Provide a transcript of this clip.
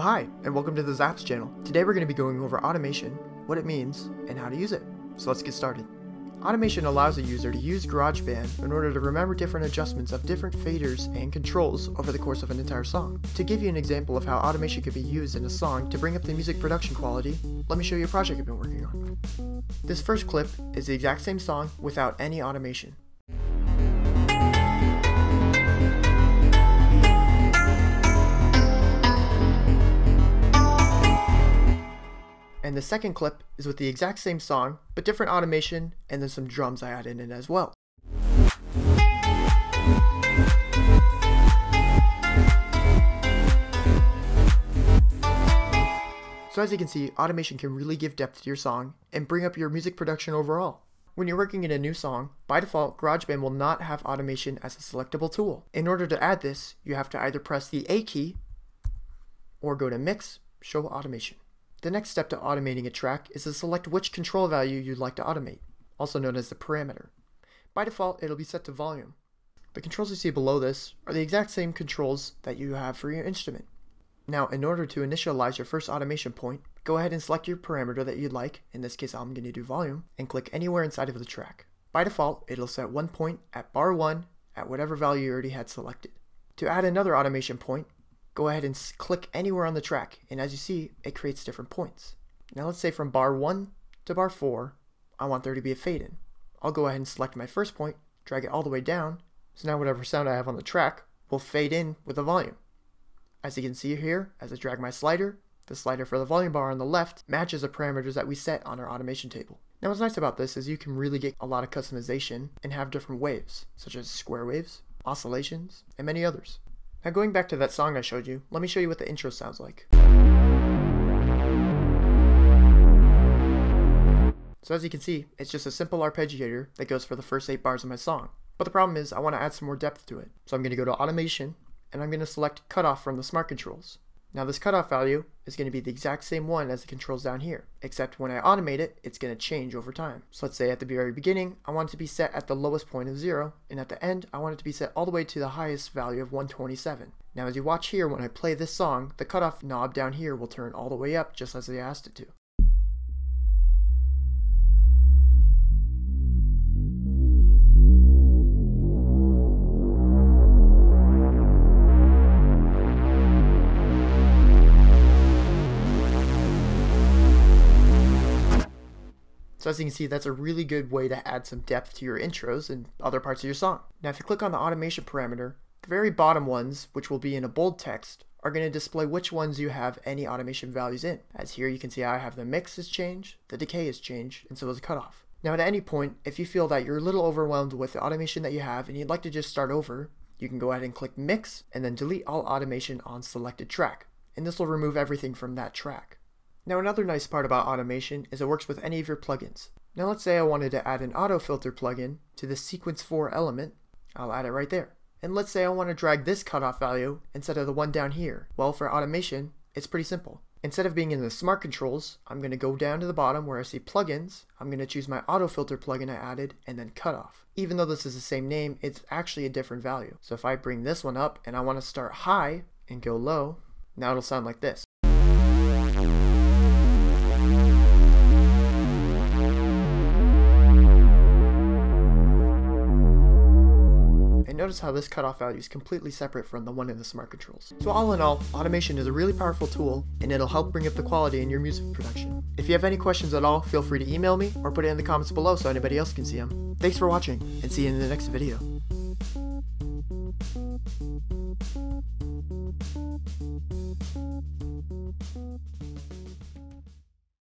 Hi, and welcome to the Zapps channel. Today we're going to be going over automation, what it means, and how to use it. So let's get started. Automation allows a user to use GarageBand in order to remember different adjustments of different faders and controls over the course of an entire song. To give you an example of how automation can be used in a song to bring up the music production quality, let me show you a project I've been working on. This first clip is the exact same song without any automation. And the second clip is with the exact same song, but different automation and then some drums I added in as well. So as you can see, automation can really give depth to your song and bring up your music production overall. When you're working in a new song, by default, GarageBand will not have automation as a selectable tool. In order to add this, you have to either press the A key or go to Mix, Show Automation. The next step to automating a track is to select which control value you'd like to automate, also known as the parameter. By default, it'll be set to volume. The controls you see below this are the exact same controls that you have for your instrument. Now, in order to initialize your first automation point, go ahead and select your parameter that you'd like, in this case I'm going to do volume, and click anywhere inside of the track. By default, it'll set one point at bar 1 at whatever value you already had selected. To add another automation point, go ahead and click anywhere on the track, and as you see, it creates different points. Now let's say from bar 1 to bar 4, I want there to be a fade in. I'll go ahead and select my first point, drag it all the way down, so now whatever sound I have on the track will fade in with the volume. As you can see here, as I drag my slider, the slider for the volume bar on the left matches the parameters that we set on our automation table. Now what's nice about this is you can really get a lot of customization and have different waves, such as square waves, oscillations, and many others. Now going back to that song I showed you, let me show you what the intro sounds like. So as you can see, it's just a simple arpeggiator that goes for the first 8 bars of my song. But the problem is I want to add some more depth to it. So I'm going to go to Automation, and I'm going to select Cutoff from the Smart Controls. Now this cutoff value is going to be the exact same one as the controls down here, except when I automate it, it's going to change over time. So let's say at the very beginning, I want it to be set at the lowest point of 0, and at the end, I want it to be set all the way to the highest value of 127. Now as you watch here, when I play this song, the cutoff knob down here will turn all the way up just as I asked it to. So as you can see, that's a really good way to add some depth to your intros and other parts of your song. Now if you click on the automation parameter, the very bottom ones, which will be in a bold text, are going to display which ones you have any automation values in. As here you can see I have the mix has changed, the decay has changed, and so is the cutoff. Now at any point, if you feel that you're a little overwhelmed with the automation that you have and you'd like to just start over, you can go ahead and click mix and then delete all automation on selected track. And this will remove everything from that track. Now another nice part about automation is it works with any of your plugins. Now let's say I wanted to add an auto filter plugin to the sequence 4 element, I'll add it right there. And let's say I want to drag this cutoff value instead of the one down here. Well for automation, it's pretty simple. Instead of being in the smart controls, I'm going to go down to the bottom where I see plugins, I'm going to choose my auto filter plugin I added and then cutoff. Even though this is the same name, it's actually a different value. So if I bring this one up and I want to start high and go low, now it'll sound like this. Notice how this cutoff value is completely separate from the one in the smart controls. So all in all, automation is a really powerful tool and it'll help bring up the quality in your music production. If you have any questions at all, feel free to email me or put it in the comments below so anybody else can see them. Thanks for watching and see you in the next video.